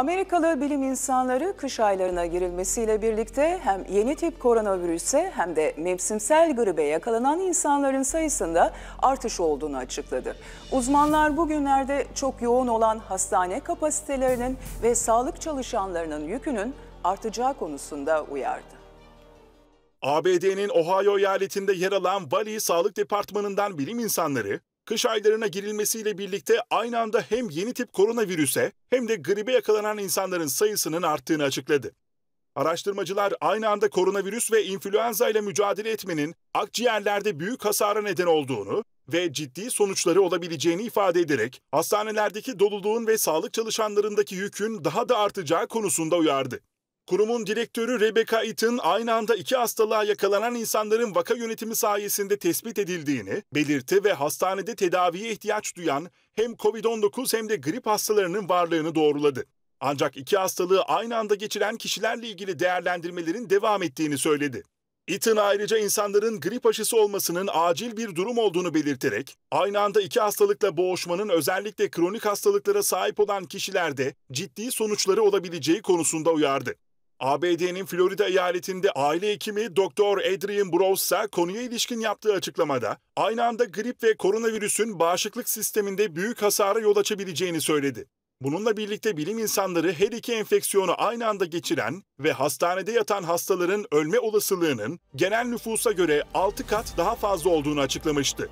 Amerikalı bilim insanları kış aylarına girilmesiyle birlikte hem yeni tip koronavirüse hem de mevsimsel gribe yakalanan insanların sayısında artış olduğunu açıkladı. Uzmanlar bugünlerde çok yoğun olan hastane kapasitelerinin ve sağlık çalışanlarının yükünün artacağı konusunda uyardı. ABD'nin Ohio eyaletinde yer alan Valley Sağlık Departmanı'ndan bilim insanları, kış aylarına girilmesiyle birlikte aynı anda hem yeni tip koronavirüse hem de gribe yakalanan insanların sayısının arttığını açıkladı. Araştırmacılar aynı anda koronavirüs ve influenza ile mücadele etmenin akciğerlerde büyük hasara neden olduğunu ve ciddi sonuçları olabileceğini ifade ederek hastanelerdeki doluluğun ve sağlık çalışanlarındaki yükün daha da artacağı konusunda uyardı. Kurumun direktörü Rebecca Eaton aynı anda iki hastalığa yakalanan insanların vaka yönetimi sayesinde tespit edildiğini belirtti ve hastanede tedaviye ihtiyaç duyan hem COVID-19 hem de grip hastalarının varlığını doğruladı. Ancak iki hastalığı aynı anda geçiren kişilerle ilgili değerlendirmelerin devam ettiğini söyledi. Eaton ayrıca insanların grip aşısı olmasının acil bir durum olduğunu belirterek, aynı anda iki hastalıkla boğuşmanın özellikle kronik hastalıklara sahip olan kişilerde ciddi sonuçları olabileceği konusunda uyardı. ABD'nin Florida eyaletinde aile hekimi Dr. Adrian Browse konuya ilişkin yaptığı açıklamada aynı anda grip ve koronavirüsün bağışıklık sisteminde büyük hasara yol açabileceğini söyledi. Bununla birlikte bilim insanları her iki enfeksiyonu aynı anda geçiren ve hastanede yatan hastaların ölme olasılığının genel nüfusa göre 6 kat daha fazla olduğunu açıklamıştı.